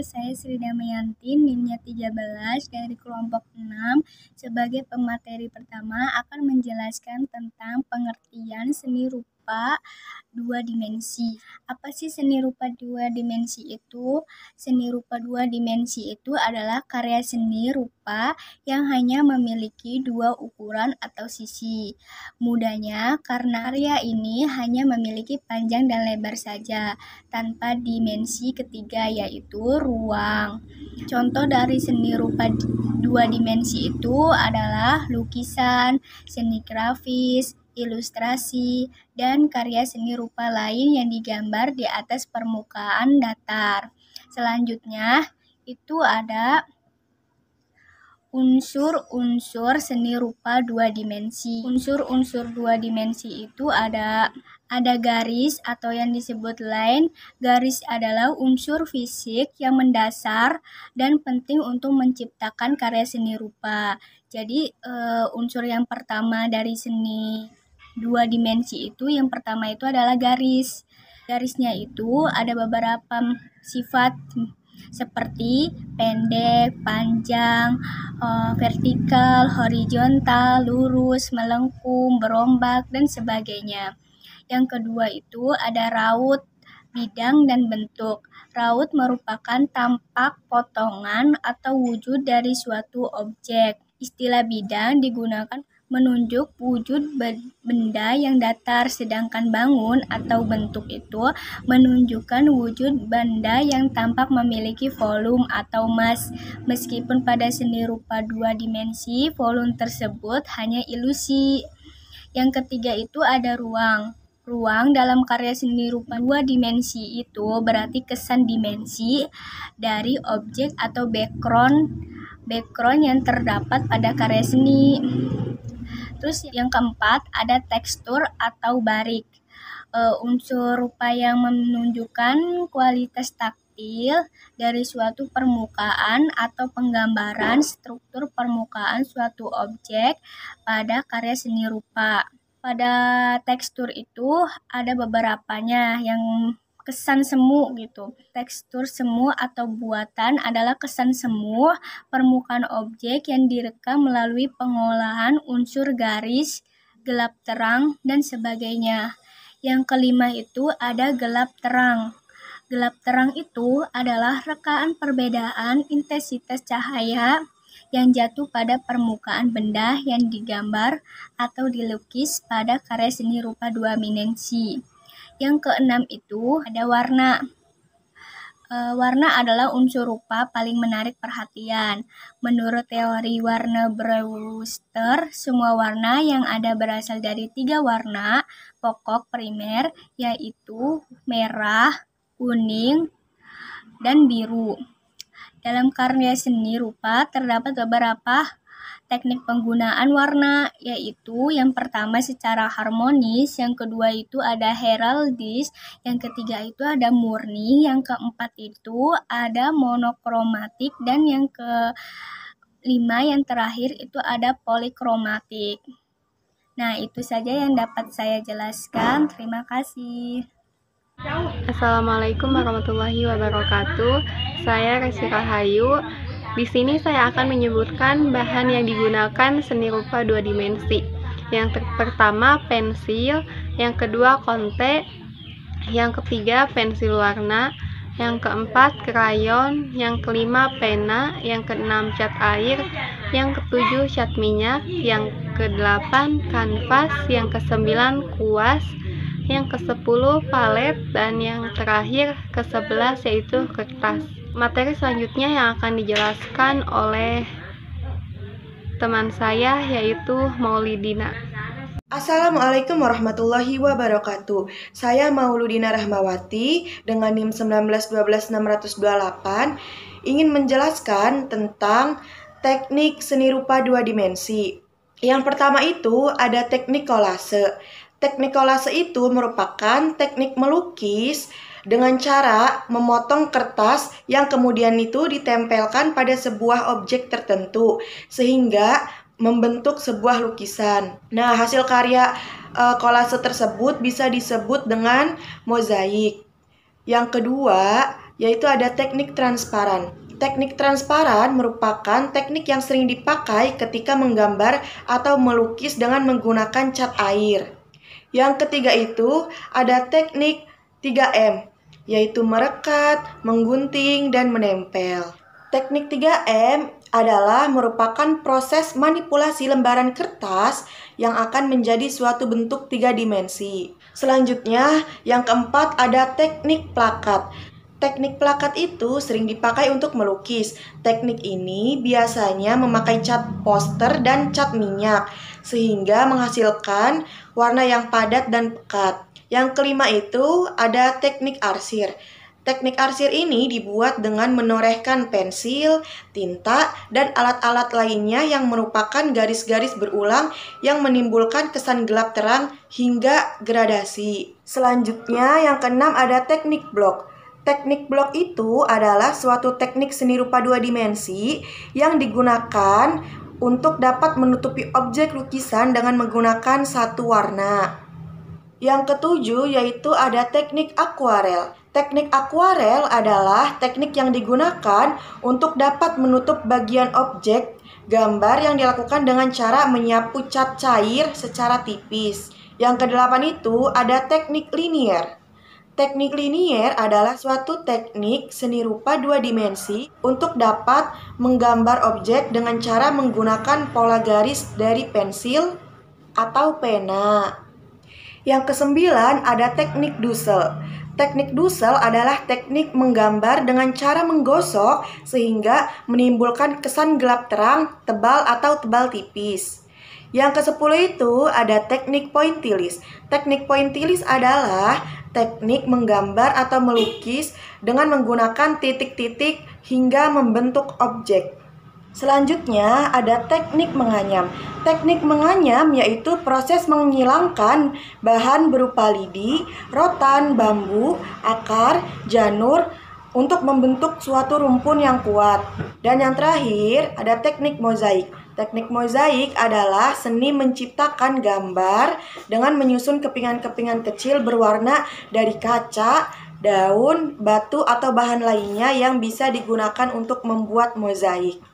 saya Sri Damayanti, NIM-nya 13 dari kelompok 6. Sebagai pemateri pertama akan menjelaskan tentang pengertian seni rupa dua dimensi. Apa sih seni rupa dua dimensi itu? Seni rupa dua dimensi itu adalah karya seni rupa yang hanya memiliki dua ukuran atau sisi. Mudahnya, karena karya ini hanya memiliki panjang dan lebar saja, tanpa dimensi ketiga yaitu ruang. Contoh dari seni rupa dua dimensi itu adalah lukisan, seni grafis, ilustrasi, dan karya seni rupa lain yang digambar di atas permukaan datar. Selanjutnya, itu ada unsur-unsur seni rupa dua dimensi. Unsur-unsur dua dimensi itu ada ada garis atau yang disebut line. Garis adalah unsur fisik yang mendasar dan penting untuk menciptakan karya seni rupa. Jadi uh, unsur yang pertama dari seni dua dimensi itu yang pertama itu adalah garis. Garisnya itu ada beberapa sifat seperti pendek, panjang, uh, vertikal, horizontal, lurus, melengkung, berombak, dan sebagainya. Yang kedua itu ada raut, bidang, dan bentuk. Raut merupakan tampak potongan atau wujud dari suatu objek. Istilah bidang digunakan menunjuk wujud benda yang datar, sedangkan bangun atau bentuk itu menunjukkan wujud benda yang tampak memiliki volume atau mass. Meskipun pada seni rupa dua dimensi, volume tersebut hanya ilusi. Yang ketiga itu ada ruang. Ruang dalam karya seni rupa dua dimensi itu berarti kesan dimensi dari objek atau background background yang terdapat pada karya seni. Terus yang keempat ada tekstur atau barik. Uh, unsur rupa yang menunjukkan kualitas taktil dari suatu permukaan atau penggambaran struktur permukaan suatu objek pada karya seni rupa. Pada tekstur itu ada beberapanya yang kesan semu gitu. Tekstur semu atau buatan adalah kesan semu permukaan objek yang direkam melalui pengolahan unsur garis, gelap terang, dan sebagainya. Yang kelima itu ada gelap terang. Gelap terang itu adalah rekaan perbedaan intensitas cahaya yang jatuh pada permukaan benda yang digambar atau dilukis pada karya seni rupa dua dimensi. Yang keenam itu ada warna. E, warna adalah unsur rupa paling menarik perhatian. Menurut teori warna Brewster, semua warna yang ada berasal dari tiga warna pokok primer, yaitu merah, kuning, dan biru. Dalam karya seni rupa terdapat beberapa teknik penggunaan warna yaitu yang pertama secara harmonis, yang kedua itu ada heraldis, yang ketiga itu ada murni, yang keempat itu ada monokromatik dan yang kelima yang terakhir itu ada polikromatik. Nah, itu saja yang dapat saya jelaskan. Terima kasih. Assalamualaikum warahmatullahi wabarakatuh. Saya Resi Rahayu di sini saya akan menyebutkan bahan yang digunakan seni rupa dua dimensi. Yang pertama pensil, yang kedua konte, yang ketiga pensil warna, yang keempat krayon, yang kelima pena, yang keenam cat air, yang ketujuh cat minyak, yang kedelapan kanvas, yang kesembilan kuas, yang kesepuluh palet, dan yang terakhir kesebelas yaitu kertas materi selanjutnya yang akan dijelaskan oleh teman saya yaitu Maulidina. Assalamualaikum warahmatullahi wabarakatuh. Saya Mauludina Rahmawati dengan NIM 1912628 ingin menjelaskan tentang teknik seni rupa dua dimensi. Yang pertama itu ada teknik kolase. Teknik kolase itu merupakan teknik melukis dengan cara memotong kertas yang kemudian itu ditempelkan pada sebuah objek tertentu sehingga membentuk sebuah lukisan. Nah, hasil karya uh, kolase tersebut bisa disebut dengan mozaik. Yang kedua, yaitu ada teknik transparan. Teknik transparan merupakan teknik yang sering dipakai ketika menggambar atau melukis dengan menggunakan cat air. Yang ketiga itu ada teknik 3M, yaitu merekat, menggunting, dan menempel. Teknik 3M adalah merupakan proses manipulasi lembaran kertas yang akan menjadi suatu bentuk tiga dimensi. Selanjutnya, yang keempat ada teknik plakat. Teknik plakat itu sering dipakai untuk melukis. Teknik ini biasanya memakai cat poster dan cat minyak, sehingga menghasilkan warna yang padat dan pekat. Yang kelima itu ada teknik arsir. Teknik arsir ini dibuat dengan menorehkan pensil, tinta, dan alat-alat lainnya yang merupakan garis-garis berulang yang menimbulkan kesan gelap terang hingga gradasi. Selanjutnya, yang keenam ada teknik blok. Teknik blok itu adalah suatu teknik seni rupa dua dimensi yang digunakan untuk dapat menutupi objek lukisan dengan menggunakan satu warna. Yang ketujuh yaitu ada teknik akuarel. Teknik akuarel adalah teknik yang digunakan untuk dapat menutup bagian objek gambar yang dilakukan dengan cara menyapu cat cair secara tipis. Yang kedelapan itu ada teknik linier. Teknik linier adalah suatu teknik seni rupa dua dimensi untuk dapat menggambar objek dengan cara menggunakan pola garis dari pensil atau pena. Yang kesembilan ada teknik dusel. Teknik dusel adalah teknik menggambar dengan cara menggosok sehingga menimbulkan kesan gelap terang, tebal atau tebal tipis. Yang ke-10 itu ada teknik pointillis. Teknik pointillis adalah teknik menggambar atau melukis dengan menggunakan titik-titik hingga membentuk objek. Selanjutnya ada teknik menganyam. Teknik menganyam yaitu proses menghilangkan bahan berupa lidi, rotan, bambu, akar, janur untuk membentuk suatu rumpun yang kuat. Dan yang terakhir ada teknik mozaik. Teknik mozaik adalah seni menciptakan gambar dengan menyusun kepingan-kepingan kecil berwarna dari kaca, daun, batu, atau bahan lainnya yang bisa digunakan untuk membuat mozaik.